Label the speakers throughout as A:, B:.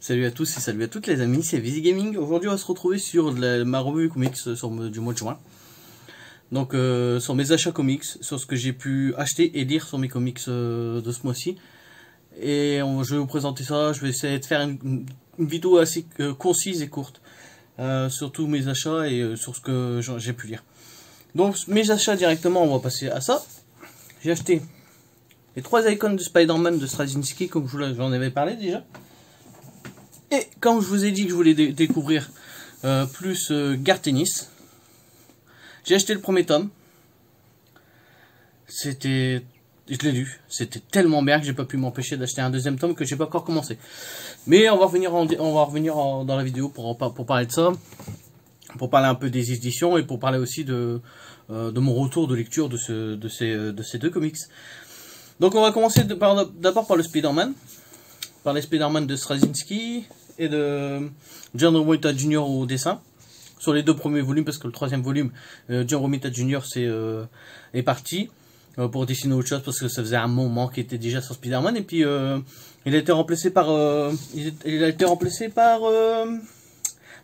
A: Salut à tous et salut à toutes les amis, c'est Visi Gaming. Aujourd'hui on va se retrouver sur ma revue comics du mois de juin. Donc euh, sur mes achats comics, sur ce que j'ai pu acheter et lire sur mes comics euh, de ce mois-ci. Et je vais vous présenter ça, je vais essayer de faire une, vidéo assez euh, concise et courte. sur tous mes achats et sur ce que j'ai pu lire. Donc mes achats directement, on va passer à ça. J'ai acheté les trois icônes de Spider-Man de Straczynski, comme je vous avais parlé déjà. Et comme je vous ai dit que je voulais découvrir euh, plus euh, Tennis, j'ai acheté le premier tome. C'était... Je l'ai lu. C'était tellement bien que j'ai pas pu m'empêcher d'acheter un deuxième tome que j'ai pas encore commencé. Mais on va revenir, on va revenir dans la vidéo pour, pour parler de ça. Pour parler un peu des éditions et pour parler aussi de, euh, de mon retour de lecture de, ce, de, ces, de ces deux comics. Donc on va commencer d'abord par le Spider-Man. Par les Spider-Man de Straczynski et de John Romita Jr. au dessin. Sur les deux premiers volumes, parce que le troisième volume, euh, John Romita Jr. C'est, euh, est parti euh, pour dessiner autre chose, parce que ça faisait un moment qu'il était déjà sur Spider-Man. Et puis il a été remplacé par, il, a été remplacé par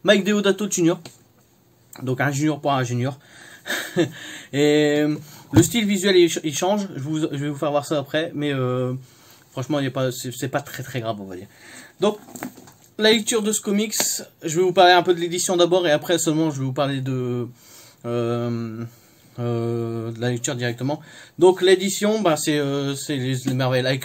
A: Mike Deodato Jr. Donc un junior pour un junior. et le style visuel il, change, je, vais vous faire voir ça après, mais franchement il pas, c'est pas très très grave on va dire. Donc la lecture de ce comics, je vais vous parler un peu de l'édition d'abord et après seulement je vais vous parler de, euh, euh, la lecture directement. Donc l'édition, bah, c'est les, les Marvel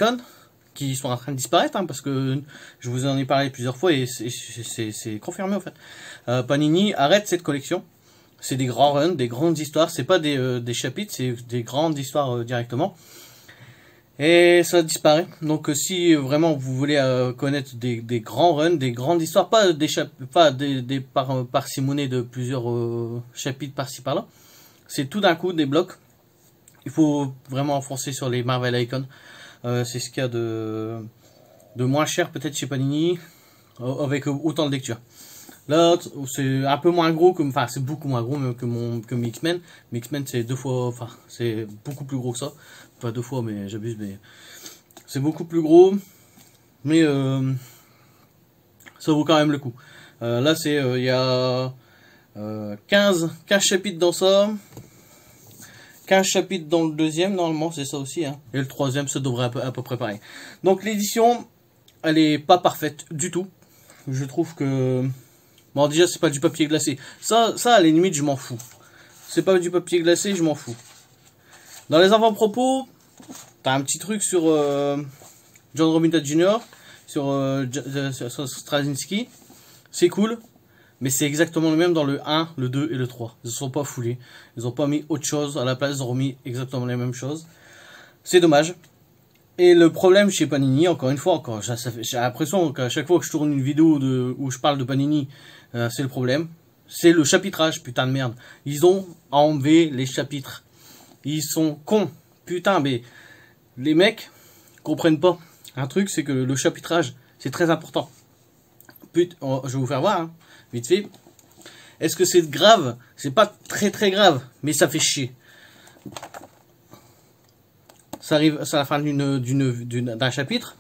A: qui sont en train de disparaître hein, parce que je vous en ai parlé plusieurs fois et c'est confirmé en fait. Panini arrête cette collection c'est des grands runs, des grandes histoires. C'est pas des, euh, des chapitres, c'est des grandes histoires euh, directement. Et ça disparaît. Donc euh, si vraiment vous voulez connaître des, grands runs, des grandes histoires, pas des pas des, des par, parcimonées de plusieurs chapitres par-ci par-là, c'est tout d'un coup des blocs. Il faut vraiment enfoncer sur les Marvel Icons. c'est ce qu'il y a de, de moins cher peut-être chez Panini, avec autant de lecture. Là, c'est un peu moins gros, que, enfin c'est beaucoup moins gros que mon que. X-Men c'est deux fois, enfin c'est beaucoup plus gros que ça. Pas deux fois, mais j'abuse, mais c'est beaucoup plus gros. Mais euh, ça vaut quand même le coup. Euh, là, c'est euh, il y a 15, 15 chapitres dans ça. 15 chapitres dans le deuxième, normalement, c'est ça aussi. Hein. Et le troisième, ça devrait à peu, à peu près pareil. Donc l'édition, elle est pas parfaite du tout. Je trouve que Bon, déjà, c'est pas du papier glacé. Ça, ça à la limite, je m'en fous. C'est pas du papier glacé, je m'en fous. Dans les avant-propos, t'as un petit truc sur euh, John Romita Jr., sur, euh, Straczynski. C'est cool, mais c'est exactement le même dans le 1, le 2 et le 3. Ils ne sont pas foulés. Ils ont pas mis autre chose à la place, ils ont remis exactement les mêmes choses. C'est dommage. Et le problème chez Panini, encore une fois, j'ai l'impression qu'à chaque fois que je tourne une vidéo où je parle de Panini, euh, c'est le problème. C'est le chapitrage, putain de merde. Ils ont enlevé les chapitres. Ils sont cons. Putain, mais les mecs comprennent pas. Un truc, c'est que le chapitrage, c'est très important. Putain, je vais vous faire voir, hein, vite fait. Est-ce que c'est grave? C'est pas très très grave, mais ça fait chier. Ça arrive à la fin d'un chapitre.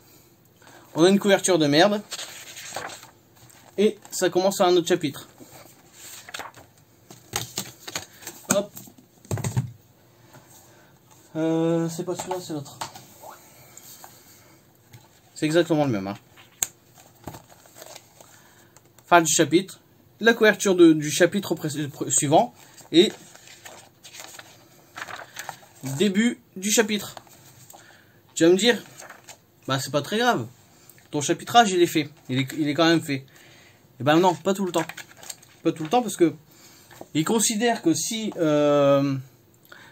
A: On a une couverture de merde. Et ça commence à un autre chapitre. Euh, c'est pas celui-là, c'est l'autre. C'est exactement le même. Hein. Fin du chapitre. La couverture du chapitre suivant. Et début du chapitre. Tu vas me dire, bah c'est pas très grave. Ton chapitrage il est fait, il est, il quand même fait. Et eh ben non, pas tout le temps. Pas tout le temps parce que ils considèrent que si euh,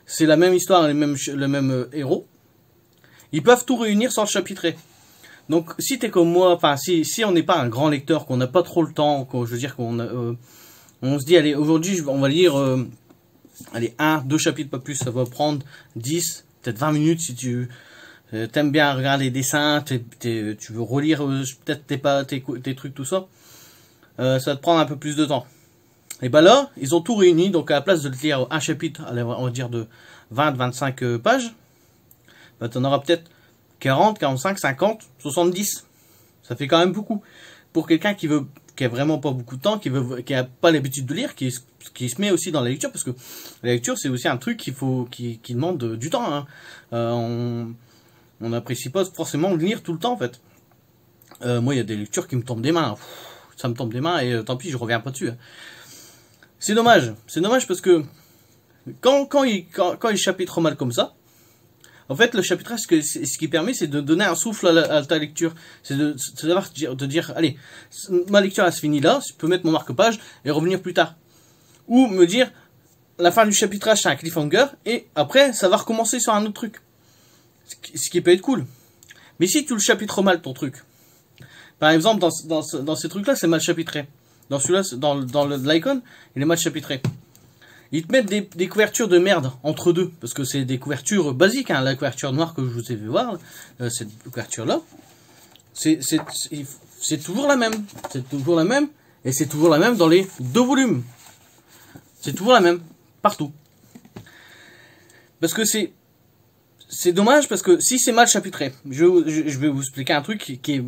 A: c'est la même histoire, les mêmes, le même euh, héros, ils peuvent tout réunir sans le chapitrer. Donc si t'es comme moi, enfin si, si on n'est pas un grand lecteur, qu'on n'a pas trop le temps, qu'on, je veux dire qu'on euh, on se dit allez aujourd'hui on va lire allez un, deux chapitres pas plus, ça va prendre 10, peut-être 20 minutes si tu euh, t'aimes bien regarder les dessins, tu veux relire euh, peut-être tes, pas, tes, trucs, tout ça, euh, ça va te prendre un peu plus de temps. Et ben là, ils ont tout réuni, donc à la place de lire un chapitre, on va dire de 20-25 pages, ben, tu auras peut-être 40, 45, 50, 70. Ça fait quand même beaucoup. Pour quelqu'un qui veut, qui a vraiment pas beaucoup de temps, qui veut, qui a pas l'habitude de lire, qui, qui se met aussi dans la lecture, parce que la lecture c'est aussi un truc qu'il faut, qui, qui demande du temps. Hein. Euh, on, on n'apprécie pas forcément de lire tout le temps en fait. Euh, moi, il y a des lectures qui me tombent des mains. ça me tombe des mains et euh, tant pis, je reviens pas dessus. Hein. C'est dommage. C'est dommage parce que quand, quand, il, quand, quand il chapitre mal comme ça, en fait, le chapitrage, ce, que, ce qui permet, c'est de donner un souffle à, ta lecture. C'est de, de, de, dire, allez, ma lecture, elle se finit là, je peux mettre mon marque-page et revenir plus tard. Ou me dire, la fin du chapitrage, c'est un cliffhanger, et après, ça va recommencer sur un autre truc. Ce qui peut être cool. Mais si tu le chapitres mal, ton truc, par exemple, dans, dans, dans ces trucs-là, c'est mal chapitré. Dans celui-là, dans, dans l'icon, il est mal chapitré. Ils te mettent des, couvertures de merde entre deux, parce que c'est des couvertures basiques, hein, la couverture noire que je vous ai vu voir, euh, cette couverture-là, c'est toujours la même, c'est toujours la même, et c'est toujours la même dans les deux volumes. C'est toujours la même, partout. Parce que c'est c'est dommage, parce que si c'est mal chapitré, je, je, vais vous expliquer un truc qui, qui, est,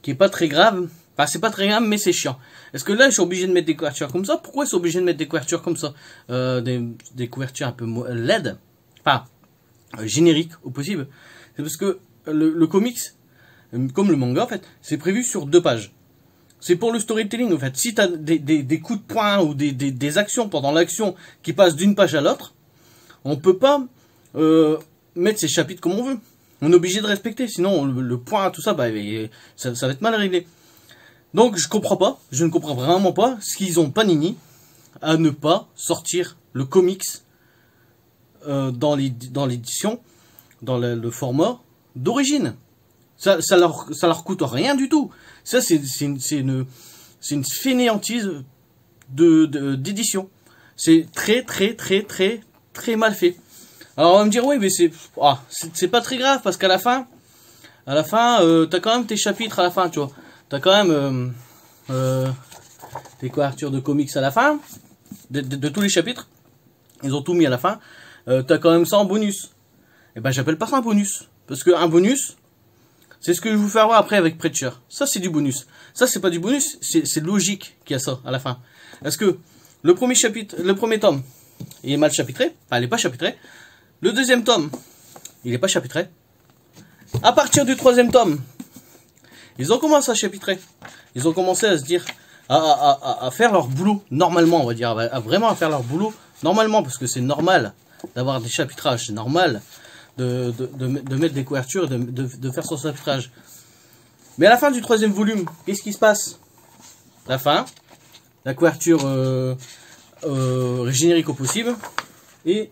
A: qui est pas très grave, Enfin, c'est pas très grave, mais c'est chiant. Est-ce que là, je suis obligé de mettre des couvertures comme ça? Pourquoi je suis obligé de mettre des couvertures comme ça? Euh, des, couvertures un peu LED, enfin, euh, génériques au possible. C'est parce que le, le, comics, euh, comme le manga en fait, c'est prévu sur deux pages. C'est pour le storytelling en fait. Si tu as des, des, coups de poing ou des, actions pendant l'action qui passent d'une page à l'autre, on peut pas mettre ces chapitres comme on veut. On est obligé de respecter, sinon le, point, tout ça, bah, ça, ça va être mal réglé. Donc je comprends pas, je ne comprends vraiment pas ce qu'ils ont Panini à ne pas sortir le comics euh, dans l'édition, dans le, format d'origine. Ça, ça, leur, coûte rien du tout. Ça, c'est une, une, une fainéantise d'édition. De, c'est très, très, très, très, très mal fait. Alors on va me dire, oui, mais c'est ah, c'est pas très grave parce qu'à la fin, à la fin, euh, t'as quand même tes chapitres à la fin, tu vois. T'as quand même euh, euh, des couvertures de comics à la fin, de, tous les chapitres. Ils ont tout mis à la fin. Euh, T'as quand même ça en bonus. Et eh ben j'appelle pas ça un bonus. Parce que un bonus, c'est ce que je vous faire voir après avec Preacher. Ça c'est du bonus. Ça c'est pas du bonus, c'est logique qu'il y a ça à la fin. Parce que le premier chapitre, le premier tome, il est mal chapitré? Enfin, il est pas chapitré. Le deuxième tome, il est pas chapitré. À partir du troisième tome, ils ont commencé à chapitrer. Ils ont commencé à se dire, à, faire leur boulot normalement, on va dire, à, vraiment à faire leur boulot normalement, parce que c'est normal d'avoir des chapitrages, c'est normal de, mettre des couvertures, de, de, faire son chapitrage. Mais à la fin du troisième volume, qu'est-ce qui se passe? La fin, la couverture euh, euh, générique au possible, et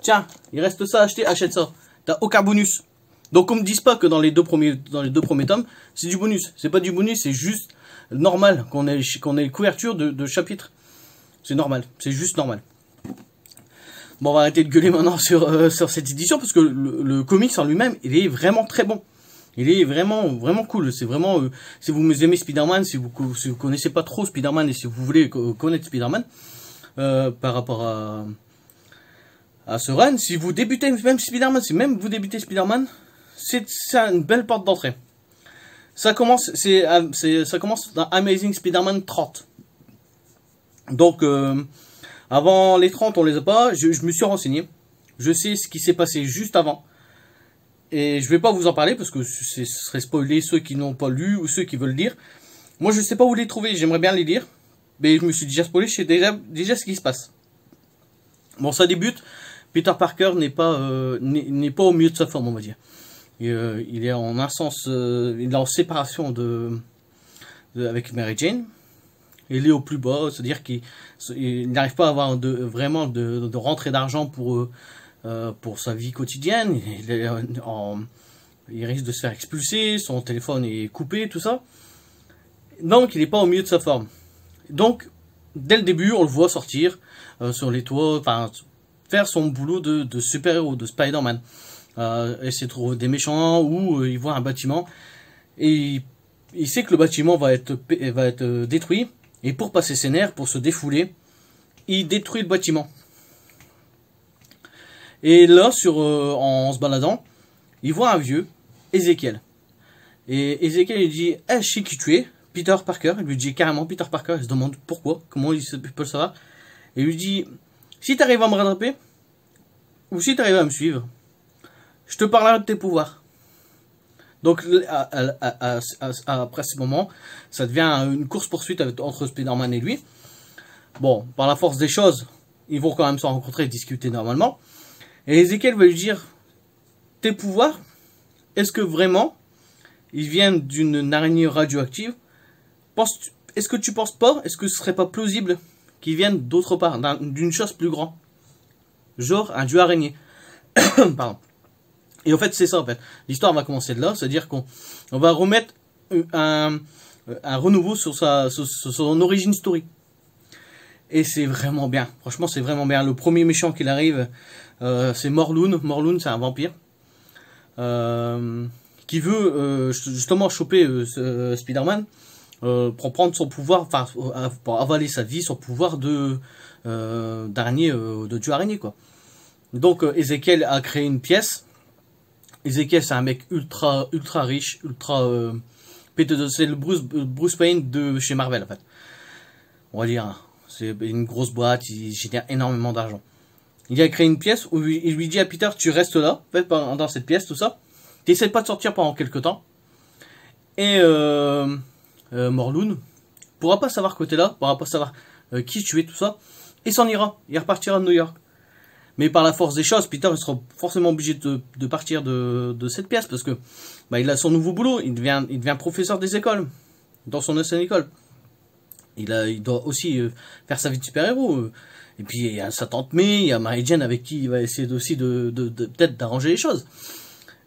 A: tiens, il reste ça à acheter, achète ça. T'as aucun bonus. Donc on me dise pas que dans les deux premiers, dans les deux premiers tomes, c'est du bonus. C'est pas du bonus, c'est juste normal qu'on ait, qu'on ait couverture de, chapitres. C'est normal, c'est juste normal. Bon, on va arrêter de gueuler maintenant sur, euh, sur cette édition parce que le, comics en lui-même, il est vraiment très bon. Il est vraiment vraiment cool. C'est vraiment euh, si vous aimez Spider-Man, si vous si vous connaissez pas trop Spider-Man et si vous voulez connaître Spider-Man euh, par rapport à à ce run, si vous débutez même Spider-Man, si même vous débutez Spider-Man, c'est une belle porte d'entrée. Ça commence, euh, c'est, ça commence dans Amazing Spider-Man 30. Donc, euh, avant les 30, on les a pas. Je, me suis renseigné. Je sais ce qui s'est passé juste avant. Et je vais pas vous en parler parce que ce serait spoiler ceux qui n'ont pas lu ou ceux qui veulent lire. Moi, je sais pas où les trouver. J'aimerais bien les lire. Mais je me suis déjà spoilé. Je sais déjà, déjà ce qui se passe. Bon, ça débute. Peter Parker n'est pas, euh, pas au milieu de sa forme, on va dire. Euh, il est en un sens, euh, il est en séparation de, avec Mary Jane. Il est au plus bas, c'est-à-dire qu'il n'arrive pas à avoir vraiment de, de rentrée d'argent pour, euh, pour sa vie quotidienne. Il, risque de se faire expulser, son téléphone est coupé, tout ça. Donc il n'est pas au milieu de sa forme. Donc dès le début, on le voit sortir sur les toits, faire son boulot de super-héros, de Spider-Man euh, essayer de des méchants ou euh, il voit un bâtiment et il, sait que le bâtiment va être, va être euh, détruit et pour passer ses nerfs, pour se défouler, il détruit le bâtiment. Et là, sur, euh, en se baladant, il voit un vieux, Ézéchiel. Et Ezekiel lui dit, eh, je sais qui tu es, Peter Parker. Il lui dit carrément Peter Parker. Il se demande pourquoi, comment il, peut le savoir. Et il lui dit, si tu arrives à me rattraper, ou si tu arrives à me suivre, je te parlerai de tes pouvoirs. Donc après ce moment, ça devient une course-poursuite entre Spider-Man et lui. Bon, par la force des choses, ils vont quand même se rencontrer et discuter normalement. Et Ezekiel va lui dire, tes pouvoirs, est-ce que vraiment ils viennent d'une araignée radioactive? Est-ce que tu penses pas Est-ce que ce serait pas plausible qu'ils viennent d'autre part, d'une chose plus grande Genre un dieu araignée. Pardon. Et en fait, c'est ça, en fait. L'histoire va commencer de là, c'est-à-dire qu'on va remettre un, renouveau sur, sa, son origin story. Et c'est vraiment bien. Franchement, c'est vraiment bien. Le premier méchant qui arrive, euh, c'est Morlun. Morlun, c'est un vampire. Euh, qui veut euh, justement choper Spider-Man pour prendre son pouvoir, pour avaler sa vie, son pouvoir de de dieu araignée, quoi. Donc, Ezekiel a créé une pièce Ezekiel, c'est un mec ultra, ultra riche, ultra euh, C'est le Bruce, Bruce Payne de chez Marvel, en fait. On va dire, c'est une grosse boîte, il génère énormément d'argent. Il a créé une pièce où il lui dit à Peter, tu restes là, dans cette pièce, tout ça. T'essaies pas de sortir pendant quelques temps. Et euh, euh, pourra pas savoir t'es là, pourra pas savoir euh, qui tu es, tout ça. Et s'en ira. Il repartira de New York. Mais par la force des choses, Peter il sera forcément obligé de, de partir de, de, cette pièce parce que bah, il a son nouveau boulot. Il devient, il devient professeur des écoles dans son ancienne école. Il, a, il doit aussi euh, faire sa vie de super-héros. Euh. Et puis il y a sa tante May, il y a Mary Jane avec qui il va essayer aussi de, de, de peut-être d'arranger les choses.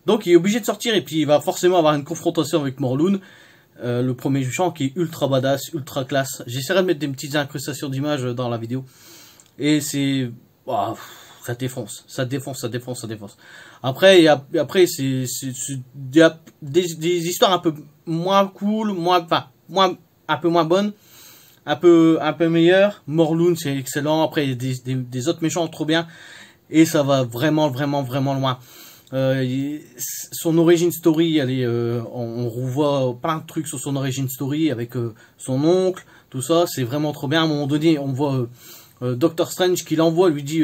A: Donc il est obligé de sortir et puis il va forcément avoir une confrontation avec Morlun, euh, le premier méchant qui est ultra badass, ultra classe. J'essaierai de mettre des petites incrustations d'images dans la vidéo. Et c'est ça défonce, ça défonce, ça défonce, ça défonce. Après, y a, après c'est des, histoires un peu moins cool, moins, enfin, moins, un peu moins bonnes, un peu, un peu meilleures. Morlun, c'est excellent. Après, y a des, autres méchants trop bien. Et ça va vraiment, vraiment, vraiment loin. Euh, son origin story, elle euh, on, revoit plein de trucs sur son origin story avec euh, son oncle, tout ça. C'est vraiment trop bien. À un moment donné, on voit Doctor Strange qui l'envoie, lui dit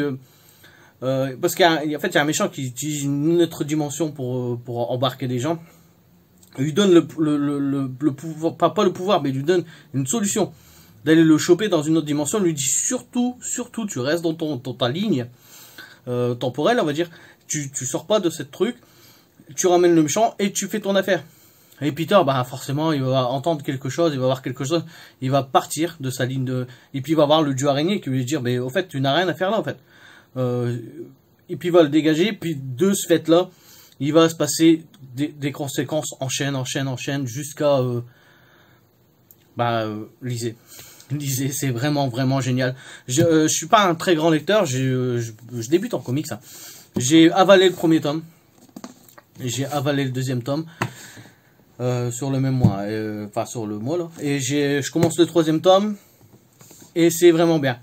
A: euh, parce qu'en fait, il y a un méchant qui utilise une autre dimension pour, euh, pour embarquer des gens. Il lui donne le, le, le, le, pouvoir, pas, pas le pouvoir, mais il lui donne une solution d'aller le choper dans une autre dimension. Il lui dit surtout, surtout, tu restes dans, ton, dans ta ligne euh, temporelle, on va dire. Tu, tu sors pas de cette truc, tu ramènes le méchant et tu fais ton affaire. Et Peter, bah forcément, il va entendre quelque chose, il va voir quelque chose, il va partir de sa ligne de... Et puis il va voir le dieu araignée qui lui dire, mais au fait, tu n'as rien à faire là, en fait. Euh, et puis il va le dégager, puis de ce fait-là, il va se passer des, des, conséquences en chaîne, en chaîne, en chaîne, jusqu'à... Euh, bah, euh, lisez. Lisez, c'est vraiment, vraiment génial. Je, euh, je suis pas un très grand lecteur, je, je, débute en comics. Hein. J'ai avalé le premier tome, j'ai avalé le deuxième tome. Euh, sur le même mois, enfin sur le mois là, et je commence le troisième tome, et c'est vraiment bien.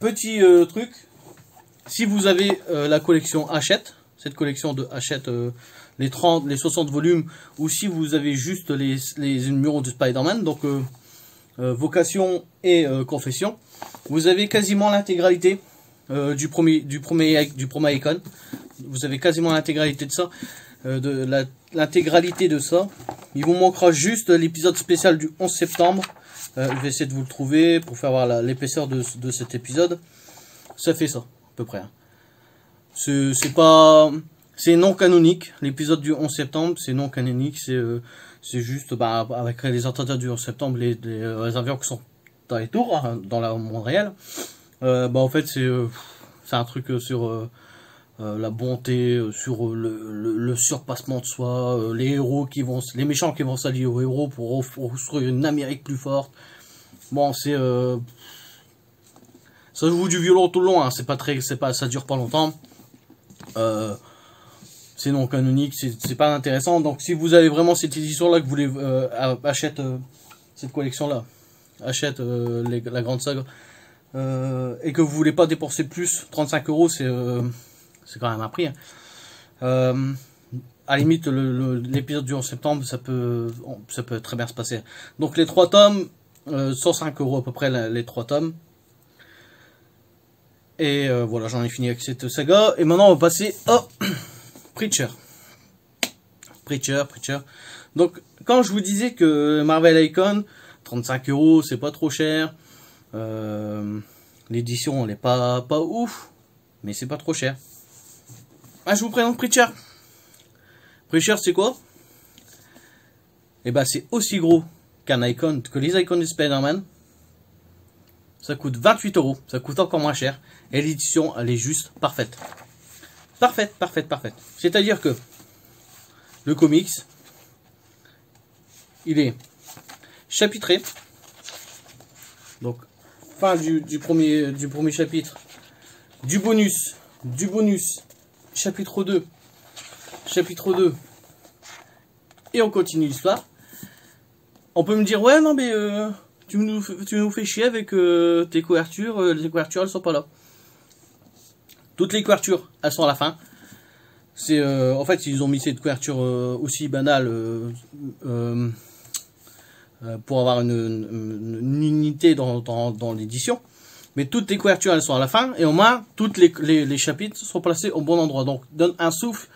A: Petit truc, si vous avez euh, la collection Hachette, cette collection de Hachette, euh, les 30, les 60 volumes, ou si vous avez juste les, les numéros de Spider-Man, donc euh, Vocation et Confession, vous avez quasiment l'intégralité du premier du premier du premier icon. Vous avez quasiment l'intégralité de ça, de l'intégralité de ça. Il vous manquera juste l'épisode spécial du 11 septembre. je vais essayer de vous le trouver pour faire voir l'épaisseur de, de cet épisode. Ça fait ça peu près. Hein. C'est pas... C'est non canonique. L'épisode du 11 septembre, c'est non canonique. C'est euh, juste, bah, avec les attentats du 11 septembre, les, les, avions qui sont dans les tours, hein, dans le monde réel, euh, bah, en fait, c'est euh, un truc sur la bonté, sur le, surpassement de soi, les héros qui vont, les méchants qui vont s'allier aux héros pour construire une Amérique plus forte. Bon, c'est ça joue du violon tout le long, hein. c'est pas très, pas, ça dure pas longtemps. Euh, c'est non canonique, c'est pas intéressant. Donc si vous avez vraiment cette édition là que vous voulez euh, euh, cette collection là, achète la grande saga et que vous voulez pas dépenser plus, 35 euros c'est quand même un prix. Hein. à la limite, l'épisode du 11 septembre, ça peut, ça peut très bien se passer. Donc les trois tomes, 105 euros à peu près les trois tomes. Et voilà, j'en ai fini avec cette saga. Et maintenant, on va passer au Preacher. Preacher, Preacher. Donc, quand je vous disais que Marvel Icon, 35 euros, c'est pas trop cher. Euh, l'édition, elle est pas, pas ouf, mais c'est pas trop cher. Ah, je vous présente Preacher. Preacher, c'est quoi? Eh ben, c'est aussi gros qu'un icon, que les icons de Spider-Man. Ça coûte 28 euros. Ça coûte encore moins cher. Et l'édition, elle est juste parfaite. Parfaite, parfaite, parfaite. C'est-à-dire que le comics, il est chapitré. Donc, fin du, premier, du premier chapitre. Du bonus, du bonus, chapitre 2, chapitre 2. Et on continue l'histoire. On peut me dire, ouais, non, mais euh, tu, nous, fais chier avec euh, tes couvertures. Euh, les couvertures, elles sont pas là. Toutes les couvertures, elles sont à la fin. C'est euh, en fait ils ont mis cette couverture aussi banale pour avoir une, unité dans, l'édition. Mais toutes les couvertures elles sont à la fin et au moins toutes les, chapitres sont placés au bon endroit. Donc donne un souffle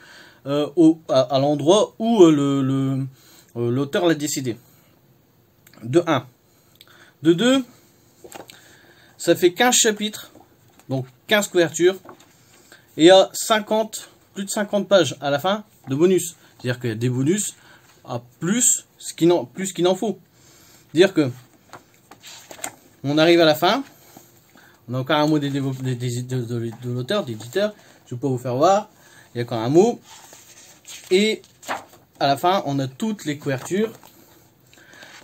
A: au, à, l'endroit où l'auteur l'a décidé. De 1. De 2, ça fait 15 chapitres, donc 15 couvertures, et il y a 50 plus de 50 pages à la fin de bonus. C'est-à-dire qu'il y a des bonus à plus ce qu'il en, plus qu'il en faut. Dire que on arrive à la fin, on a encore un mot des, de, l'auteur, d'éditeur, je pas vous faire voir, il y a encore un mot, et à la fin on a toutes les couvertures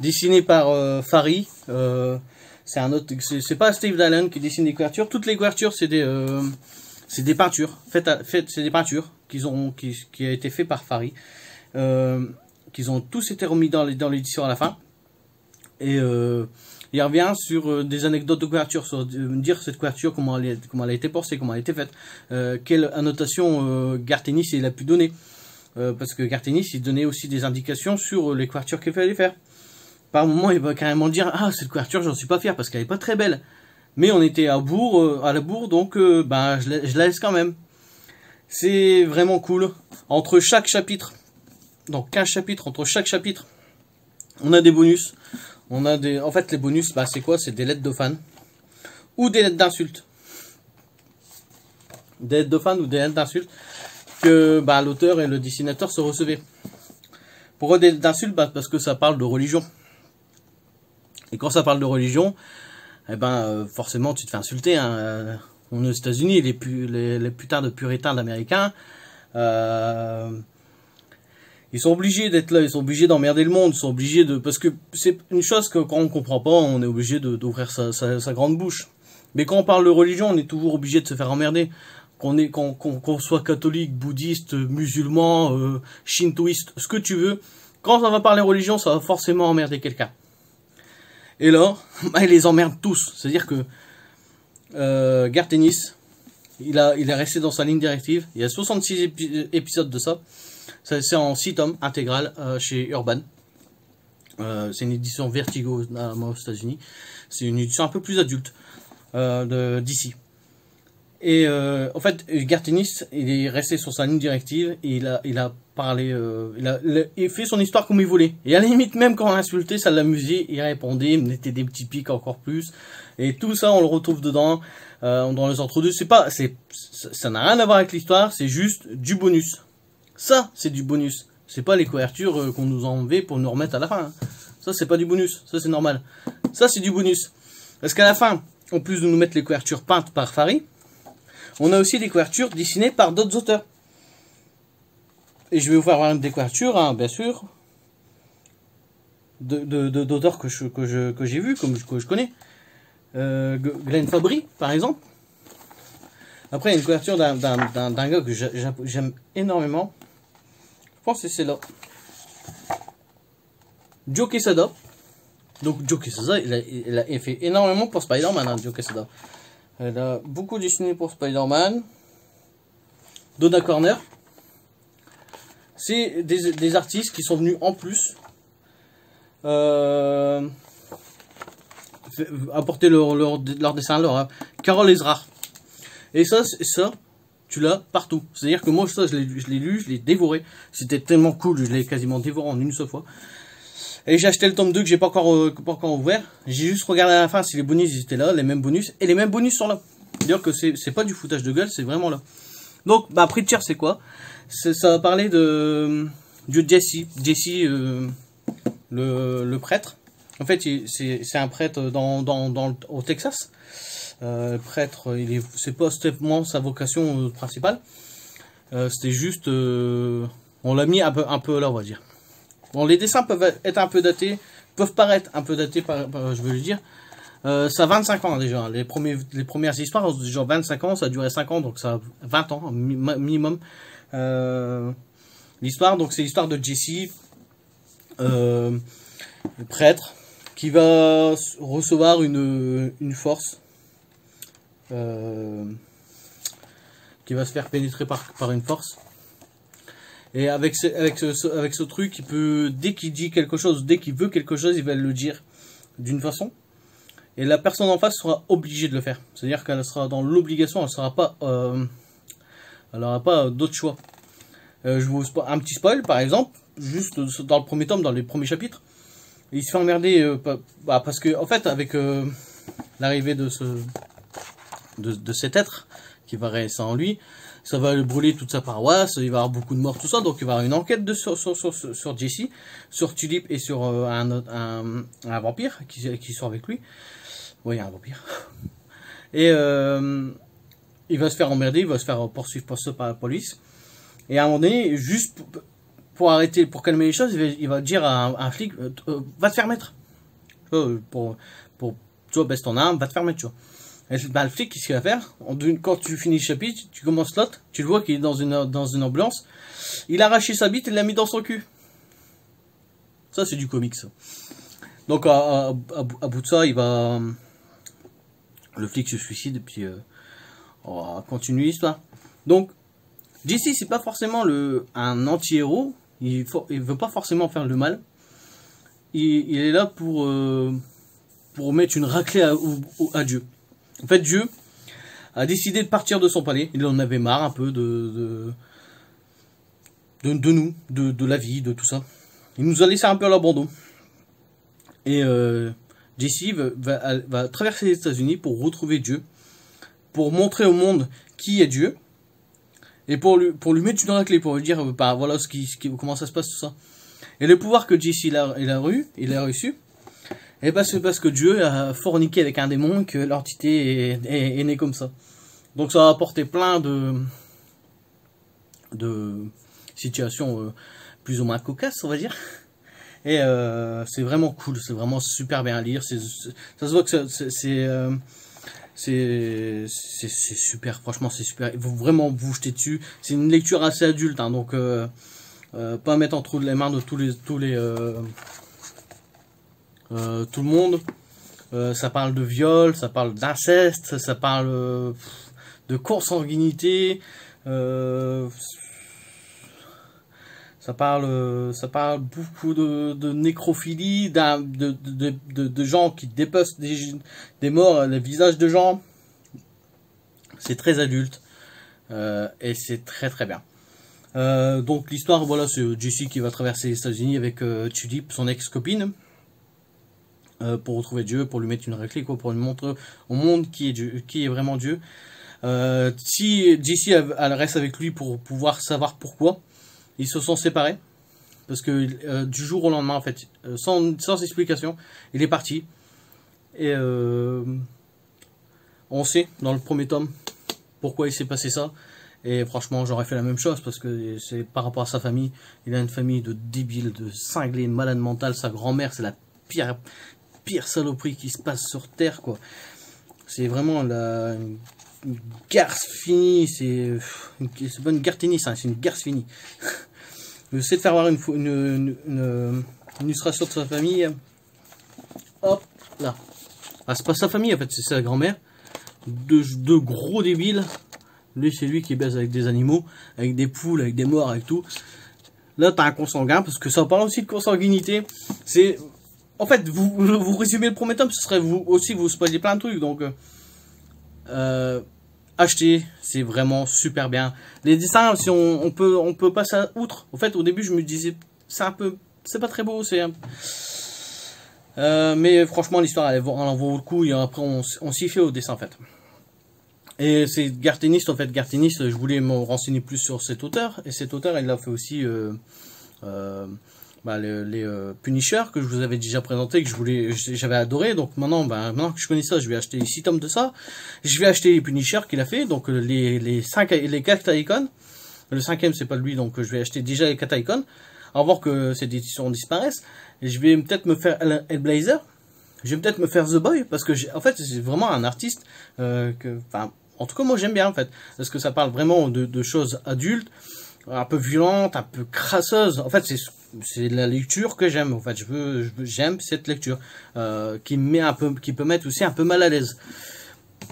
A: dessinées par euh, Fari, euh, c'est un autre, c'est pas Steve Dallin qui dessine les couvertures, toutes les couvertures c'est des, euh, c'est des peintures, faites, c'est des peintures qu'ils ont, qui, a été fait par Fari, euh, qu'ils ont tous été remis dans l'édition à la fin. Et euh, il revient sur des anecdotes de couverture, sur dire cette couverture, comment elle, comment elle a été pensée, comment elle a été faite, quelle annotation Gartenis il a pu donner. parce que Gartenis il donnait aussi des indications sur les couvertures qu'il fallait faire. Par moment, il va carrément dire Ah, cette couverture, j'en suis pas fier parce qu'elle est pas très belle. Mais on était à, bourg, euh, à la bourre, donc euh, ben, je, la, laisse quand même. C'est vraiment cool. Entre chaque chapitre, donc 15 chapitres, entre chaque chapitre, on a des bonus. On a des, en fait, les bonus, bah, c'est quoi? C'est des lettres de fans ou des lettres d'insultes. Des lettres de fans ou des lettres d'insultes que bah, l'auteur et le dessinateur se recevaient. Pourquoi des lettres d'insultes? Bah, Parce que ça parle de religion. Et quand ça parle de religion, eh ben euh, forcément tu te fais insulter. Hein. Euh, on est aux États-Unis, les, les, putains de puritains d'Américains, euh, ils sont obligés d'être là, ils sont obligés d'emmerder le monde, ils sont obligés de... Parce que c'est une chose que quand on comprend pas, on est obligé d'ouvrir sa, grande bouche. Mais quand on parle de religion, on est toujours obligé de se faire emmerder. Qu'on soit catholique, bouddhiste, musulman, shintoïste, ce que tu veux, quand on va parler religion, ça va forcément emmerder quelqu'un. Et là, bah, il les emmerde tous. C'est-à-dire que euh, Gartenis, il, a, il est resté dans sa ligne directive. Il y a 66 épisodes de ça. C'est en 6 tomes intégral euh, chez Urban. Euh, c'est une édition Vertigo aux États-Unis. C'est une édition un peu plus adulte euh, d'ici. Et euh, en fait, Gartenis, il est resté sur sa ligne directive et il a, il a parlé, euh, il, a, il, fait son histoire comme il voulait. Et à la limite, même quand on l'insultait, ça l'amusait, il répondait, il mettait des petits pics encore plus. Et tout ça, on le retrouve dedans, euh, dans les entre-deux. C'est pas, c'est, ça n'a rien à voir avec l'histoire, c'est juste du bonus. Ça, c'est du bonus. C'est pas les couvertures euh, qu'on nous a enlevées pour nous remettre à la fin. Hein. Ça, c'est pas du bonus. Ça, c'est normal. Ça, c'est du bonus. Parce qu'à la fin, en plus de nous mettre les couvertures peintes par Farid, on a aussi des couvertures dessinées par d'autres auteurs. Et je vais vous faire une des couvertures, hein, bien sûr, d'auteurs que j'ai que que vu, comme que je connais. Euh, Glenn Fabry, par exemple. Après, il y a une couverture d'un gars que j'aime énormément. Je pense que c'est là. Joe Quesada. Donc Joe Quesada, il a, fait énormément pour Spider-Man, hein, Joe Quesada. Elle a beaucoup dessiné pour Spider-Man. Donna Corner. c'est des, artistes qui sont venus en plus euh, apporter leur, leur, leur dessin, leur hein. Carole Ezra. Et ça, ça, tu l'as partout. C'est-à-dire que moi, ça, je l'ai lu, je l'ai dévoré. C'était tellement cool, je l'ai quasiment dévoré en une seule fois. Et j'ai acheté le tome 2 que j'ai pas encore, euh, pas encore ouvert. J'ai juste regardé à la fin si les bonus étaient là, les mêmes bonus. Et les mêmes bonus sont là. C'est-à-dire que c'est pas du foutage de gueule, c'est vraiment là. Donc, bah, Preacher, c'est quoi? Ça va parler de, de Jesse. Jesse, euh, le, le, prêtre. En fait, c'est un prêtre dans, dans, dans, au Texas. Euh, prêtre, il est, c'est pas strictement sa vocation euh, principale. Euh, C'était juste, euh, on l'a mis un peu, un peu là, on va dire. Bon, les dessins peuvent être un peu datés, peuvent paraître un peu datés, par, je veux le dire. Euh, ça a 25 ans déjà. Les, premiers, les premières histoires ont genre 25 ans, ça a duré 5 ans, donc ça a 20 ans minimum. Euh, l'histoire, donc c'est l'histoire de Jesse, euh, prêtre, qui va recevoir une, une force qui va se faire pénétrer par, par une force. Et avec ce, avec ce, avec ce truc, il peut, dès qu'il dit quelque chose, dès qu'il veut quelque chose, il va le dire d'une façon. Et la personne en face sera obligée de le faire. C'est-à-dire qu'elle sera dans l'obligation, elle sera pas, euh, elle n'aura pas d'autre choix. Euh, je vous un petit spoil, par exemple, juste dans le premier tome, dans les premiers chapitres, il se fait emmerder euh, bah, parce que, en fait, avec l'arrivée de ce, de, de, cet être qui va rester en lui, ça va brûler toute sa paroisse, il va avoir beaucoup de morts, tout ça, donc il va y avoir une enquête de, sur, sur, sur, sur Jesse, sur Tulip et sur euh, un, un, un, vampire qui, qui sont avec lui. Oui, un vampire. Et euh, il va se faire emmerder, il va se faire poursuivre par la police. Et à un moment donné, juste pour, pour arrêter, pour calmer les choses, il va, dire à un, flic, euh, euh va te faire mettre. Pour, pour, tu vois, baisse ton arme, va te faire mettre, tu vois. Le flic, qu'est-ce qu'il va faire Quand tu finis le chapitre, tu commences l'autre, tu le vois qu'il est dans une, dans une ambulance. Il a arraché sa bite et l'a mis dans son cul. Ça, c'est du comics. Donc, à, bout de ça, il va. Le flic se suicide, et puis euh, on va continuer l'histoire. Donc, Jesse, c'est pas forcément le, un anti-héros. Il, veut pas forcément faire le mal. Il, est là pour, euh, pour mettre une raclée à Dieu. En fait, Dieu a décidé de partir de son palais. Il en avait marre un peu de, de, nous, de, la vie, de tout ça. Il nous a laissé un peu à l'abandon. Et euh, Jesse va, traverser les États-Unis pour retrouver Dieu, pour montrer au monde qui est Dieu, et pour lui, pour lui mettre une raclée, pour lui dire bah, voilà ce qui, comment ça se passe, tout ça. Et le pouvoir que Jesse il a, eu, il a reçu, et bah c'est parce que Dieu a forniqué avec un démon que l'entité est, est, née comme ça. Donc ça a apporté plein de, de situations euh, plus ou moins cocasses, on va dire. Et euh, c'est vraiment cool, c'est vraiment super bien à lire. Ça se voit que c'est euh, c'est c'est super, franchement c'est super. Il faut vraiment vous jeter dessus. C'est une lecture assez adulte, hein, donc euh, euh, pas mettre entre les mains de tous les tous les euh, euh, tout le monde. Euh, ça parle de viol, ça parle d'inceste, ça parle euh, de consanguinité. Ça parle, ça parle beaucoup de, nécrophilie, de, gens qui dépecent des, morts, les visages de gens. C'est très adulte et c'est très très bien. Donc l'histoire, voilà, c'est Jesse qui va traverser les États-Unis avec euh, Tulip, son ex-copine. Euh, pour retrouver Dieu, pour lui mettre une réclée, quoi, pour lui montrer au monde qui est, Dieu, qui est vraiment Dieu. Euh, si Jesse elle reste avec lui pour pouvoir savoir pourquoi, ils se sont séparés. Parce que euh, du jour au lendemain, en fait, euh, sans, sans explication, il est parti. Et on sait dans le premier tome pourquoi il s'est passé ça. Et franchement, j'aurais fait la même chose parce que c'est par rapport à sa famille. Il a une famille de débiles, de cinglés, de malades mentales. Sa grand-mère, c'est la pire, pire saloperie qui se passe sur Terre, quoi. C'est vraiment la garce finie. C'est c'est pas une garce hein, c'est une garce finie. J'essaie de faire voir une, une, illustration de sa famille. Hop, là. Ah, c'est pas sa famille, en fait, c'est sa grand-mère. Deux, deux gros débiles. Lui, c'est lui qui baise avec des animaux, avec des poules, avec des morts, avec tout. Là, t'as un consanguin, parce que ça parle aussi de consanguinité. C'est, en fait, vous, résumez le premier tome, ce serait vous aussi vous spoiler plein de trucs, donc, euh, euh acheter, c'est vraiment super bien. Les dessins, si on, peut, on peut passer outre. En fait, au début, je me disais, c'est un peu, c'est pas très beau, c'est euh, mais franchement, l'histoire, elle, en vaut le coup, et après, on, s'y fait au dessin, en fait. Et c'est Gartenist, en fait, Gartenist, je voulais me renseigner plus sur cet auteur, et cet auteur, il a fait aussi bah, les, les euh, Punisher, que je vous avais déjà présenté, que je voulais, j'avais adoré, donc maintenant, bah, maintenant que je connais ça, je vais acheter les 6 tomes de ça, je vais acheter les Punisher qu'il a fait, donc les, les 5, les 4 icons, le cinquième, c'est pas lui, donc je vais acheter déjà les 4 icons, avant que cette édition disparaisse, et je vais peut-être me faire Hellblazer, je vais peut-être me faire The Boy, parce que, en fait, c'est vraiment un artiste, euh, que, enfin, en tout cas, moi, j'aime bien, en fait. Parce que ça parle vraiment de, choses adultes, un peu violentes, un peu crasseuses. En fait, c'est la lecture que j'aime. En fait, je veux, j'aime cette lecture euh, qui met un peu, qui peut mettre aussi un peu mal à l'aise.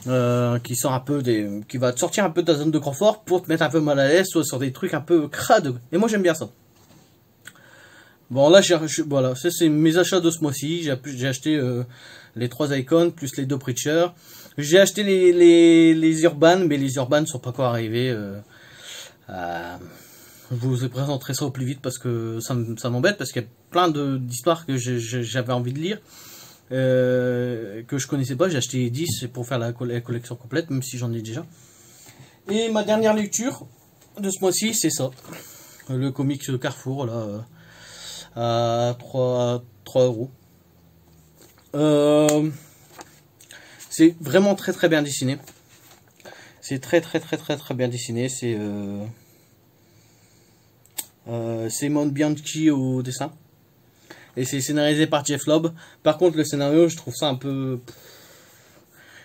A: Euh, qui sort un peu des, qui va te sortir un peu de ta zone de confort pour te mettre un peu mal à l'aise, soit sur des trucs un peu crades. Et moi, j'aime bien ça. Bon, là, voilà, ça c'est mes achats de ce mois-ci. J'ai acheté euh, les trois icons plus les deux preachers. J'ai acheté les, les, les Urban, mais les Urban sont pas encore arrivés. Euh, euh, je vous présenterai ça au plus vite parce que ça, m'embête, parce qu'il y a plein d'histoires que j'avais envie de lire. Euh, que je connaissais pas, j'ai acheté 10 pour faire la, collection complète, même si j'en ai déjà. Et ma dernière lecture de ce mois-ci, c'est ça. Le comics Carrefour, là, à 3, 3 euros. Euh, c'est vraiment très très bien dessiné. C'est très très très très très bien dessiné. C'est euh, euh, Simon Bianchi au dessin. Et c'est scénarisé par Jeff Lobb. Par contre, le scénario, je trouve ça un peu...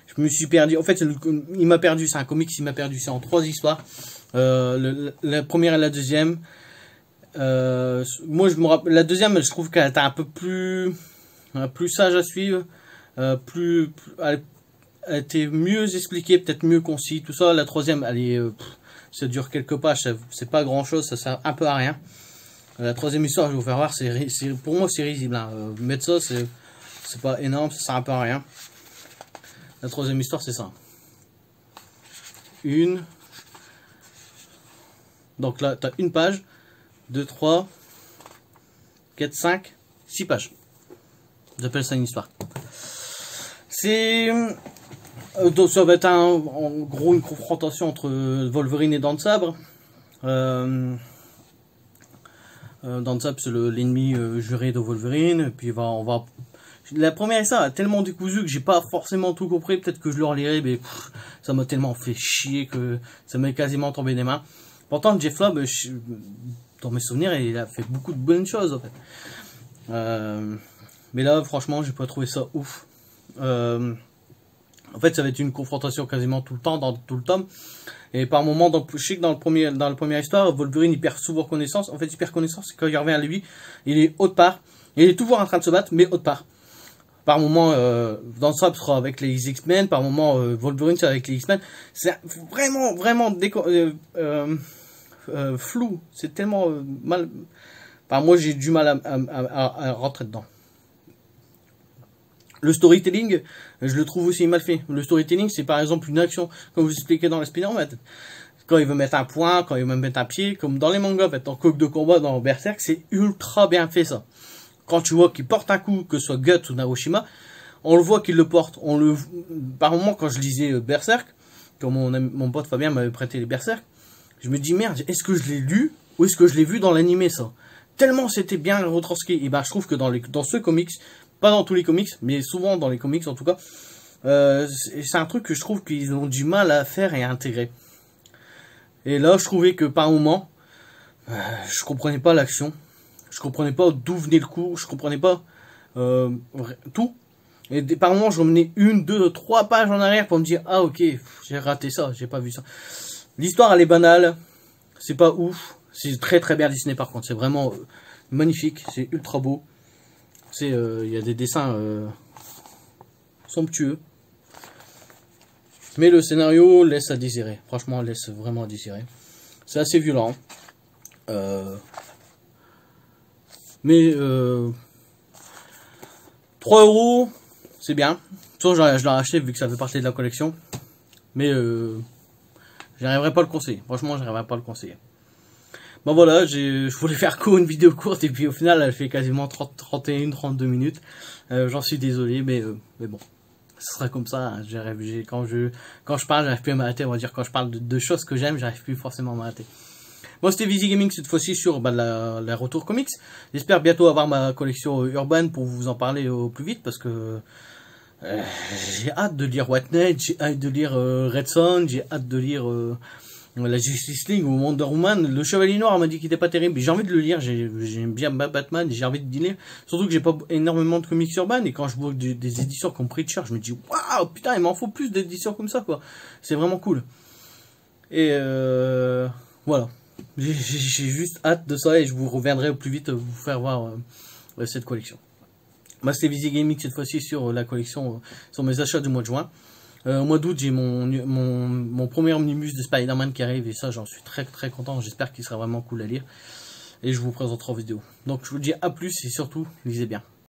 A: Je me suis perdu. En fait, il m'a perdu. C'est un comics, il m'a perdu. C'est en trois histoires. Euh, la première et la deuxième. Euh, moi, je me rappelle. La deuxième, je trouve qu'elle était un peu plus, plus sage à suivre. plus, elle était mieux expliquée, peut-être mieux concis, tout ça. La troisième, elle est, euh, ça dure quelques pages, c'est pas grand chose, ça sert un peu à rien. La troisième histoire, je vais vous faire voir, c'est, pour moi c'est risible. Hein. Euh, mettre ça, c'est, pas énorme, ça sert un peu à rien. La troisième histoire, c'est ça. Une. Donc là, tu as une page, deux, trois, quatre, cinq, six pages. J'appelle ça une histoire. C'est euh, donc ça va être en gros une confrontation entre Wolverine et Dent. Euh, euh Sabre c'est l'ennemi euh, juré de Wolverine. puis on va. La première ça tellement décousu que j'ai pas forcément tout compris. Peut-être que je le relirai, mais ça m'a tellement fait chier que ça m'est quasiment tombé des mains. Pourtant Jeff Lobb, dans mes souvenirs, il a fait beaucoup de bonnes choses mais là, franchement, j'ai pas trouvé ça ouf. En fait, ça va être une confrontation quasiment tout le temps, dans tout le tome. Et par moment, donc, je sais que dans le premier, dans la première histoire, Wolverine, il perd souvent connaissance. En fait, il perd connaissance, quand il revient à lui, il est haute part. Il est toujours en train de se battre, mais haute part. Par moment, euh, dans ça, sera avec les X-Men. Par moment, euh, Wolverine, c'est avec les X-Men. C'est vraiment, vraiment euh, euh, flou. C'est tellement mal. Enfin, moi, j'ai du mal à rentrer dedans. Le storytelling, je le trouve aussi mal fait. Le storytelling, c'est par exemple une action, comme vous expliquez dans la en Quand il veut mettre un point, quand il veut mettre un pied, comme dans les mangas, en fait, en coque de combat, dans Berserk, c'est ultra bien fait ça. Quand tu vois qu'il porte un coup, que ce soit Guts ou Naoshima, on le voit qu'il le porte. On le, par moment, quand je lisais euh, Berserk, comme mon, mon pote Fabien m'avait prêté les Berserk, je me dis merde, est-ce que je l'ai lu ou est-ce que je l'ai vu dans l'animé ça? Tellement c'était bien retranscrit. Et ben je trouve que dans, les, dans ce comics, pas dans tous les comics, mais souvent dans les comics en tout cas. Euh, c'est un truc que je trouve qu'ils ont du mal à faire et à intégrer. Et là, je trouvais que par moment, euh, je comprenais pas l'action. Je comprenais pas d'où venait le coup. Je comprenais pas euh, tout. Et par moment, je remenais une, deux, trois pages en arrière pour me dire ah ok, j'ai raté ça, j'ai pas vu ça. L'histoire elle est banale, c'est pas ouf, c'est très très bien dessiné par contre, c'est vraiment magnifique, c'est ultra beau. Euh, il y a des dessins euh, somptueux. Mais le scénario laisse à désirer. Franchement, laisse vraiment à désirer. C'est assez violent. Euh, Mais euh, 3 euros, c'est bien. Soit je l'ai acheté vu que ça fait partie de la collection. Mais euh, j'arriverai pas à le conseiller. Franchement, j'arriverai pas à le conseiller. Bon voilà, je voulais faire court, une vidéo courte et puis au final elle fait quasiment 30, 31, 32 minutes. Euh, j'en suis désolé, mais, euh, mais bon, ce sera comme ça. Hein. quand je quand je parle, j'arrive plus à m'arrêter. On va dire quand je parle de, choses que j'aime, j'arrive plus forcément à m'arrêter. Bon, c'était Visi Gaming cette fois-ci sur bah, la, retour comics. J'espère bientôt avoir ma collection urbaine pour vous en parler au plus vite parce que euh, j'ai hâte de lire Whitenet, j'ai hâte de lire Red Son, j'ai hâte de lire la Justice League ou Wonder Woman, le Chevalier Noir m'a dit qu'il était pas terrible. J'ai envie de le lire, j'aime bien Batman, j'ai envie de lire. Surtout que j'ai pas énormément de comics urbains et quand je vois des, éditions comme Preacher, je me dis waouh putain il m'en faut plus d'éditions comme ça quoi. C'est vraiment cool. Et euh, voilà, j'ai juste hâte de ça et je vous reviendrai au plus vite vous faire voir euh, cette collection. Moi c'était Gaming cette fois-ci sur la collection, sur mes achats du mois de juin. Euh, au mois d'août, j'ai mon, mon, mon, premier omnibus de Spider-Man qui arrive et ça, j'en suis très très content. J'espère qu'il sera vraiment cool à lire. Et je vous présenterai en vidéo. Donc je vous dis à plus et surtout, lisez bien.